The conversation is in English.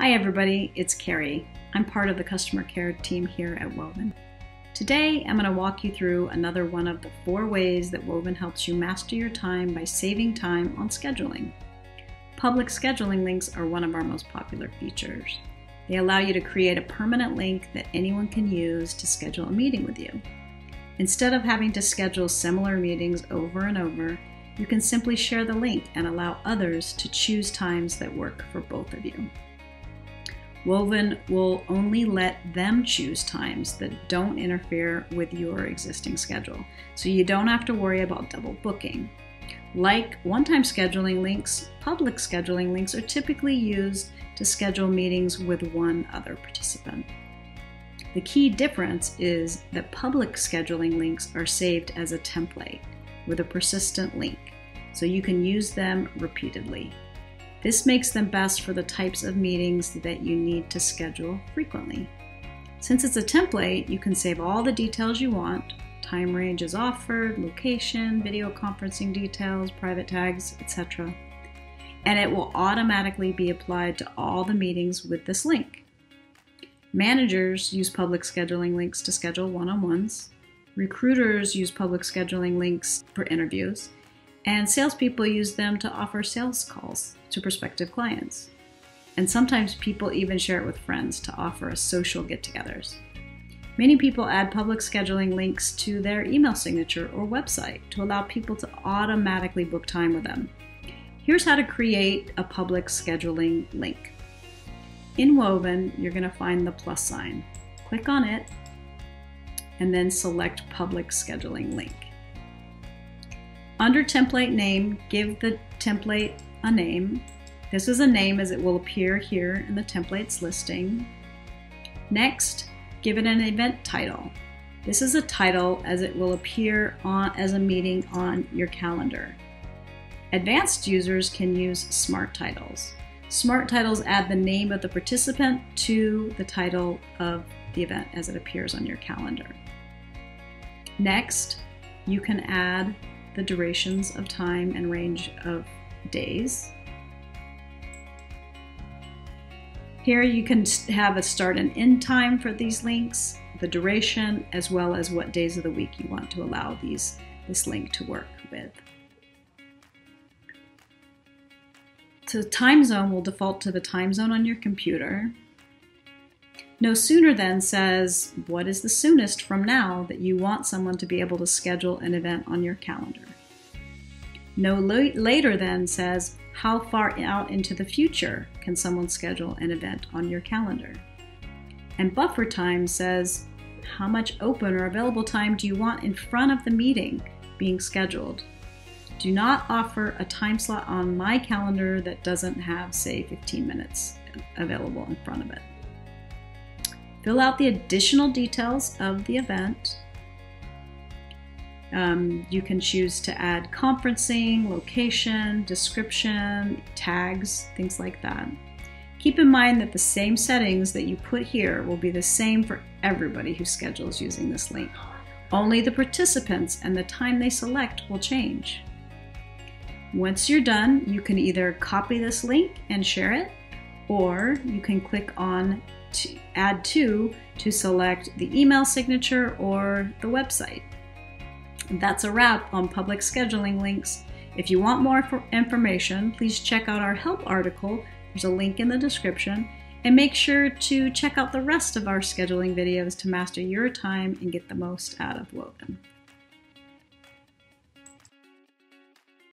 Hi everybody, it's Carrie. I'm part of the customer care team here at Woven. Today I'm going to walk you through another one of the four ways that Woven helps you master your time by saving time on scheduling. Public scheduling links are one of our most popular features. They allow you to create a permanent link that anyone can use to schedule a meeting with you. Instead of having to schedule similar meetings over and over, you can simply share the link and allow others to choose times that work for both of you. Woven will only let them choose times that don't interfere with your existing schedule, so you don't have to worry about double booking. Like one time scheduling links, public scheduling links are typically used to schedule meetings with one other participant. The key difference is that public scheduling links are saved as a template with a persistent link, so you can use them repeatedly. This makes them best for the types of meetings that you need to schedule frequently. Since it's a template, you can save all the details you want time range is offered, location, video conferencing details, private tags, etc. And it will automatically be applied to all the meetings with this link. Managers use public scheduling links to schedule one on ones. Recruiters use public scheduling links for interviews and salespeople use them to offer sales calls to prospective clients. And sometimes people even share it with friends to offer a social get togethers. Many people add public scheduling links to their email signature or website to allow people to automatically book time with them. Here's how to create a public scheduling link. In Woven, you're going to find the plus sign. Click on it and then select Public Scheduling Link. Under template name, give the template a name. This is a name as it will appear here in the templates listing. Next, give it an event title. This is a title as it will appear on, as a meeting on your calendar. Advanced users can use smart titles. Smart titles add the name of the participant to the title of the event as it appears on your calendar. Next, you can add the durations of time and range of days. Here you can have a start and end time for these links, the duration, as well as what days of the week you want to allow these this link to work with. So time zone will default to the time zone on your computer. No sooner than says, what is the soonest from now that you want someone to be able to schedule an event on your calendar? No later than says, how far out into the future can someone schedule an event on your calendar? And buffer time says, how much open or available time do you want in front of the meeting being scheduled? Do not offer a time slot on my calendar that doesn't have, say, 15 minutes available in front of it. Fill out the additional details of the event. Um, you can choose to add conferencing, location, description, tags, things like that. Keep in mind that the same settings that you put here will be the same for everybody who schedules using this link. Only the participants and the time they select will change. Once you're done, you can either copy this link and share it, or you can click on to add to to select the email signature or the website. That's a wrap on public scheduling links. If you want more information, please check out our help article. There's a link in the description. And make sure to check out the rest of our scheduling videos to master your time and get the most out of Woven.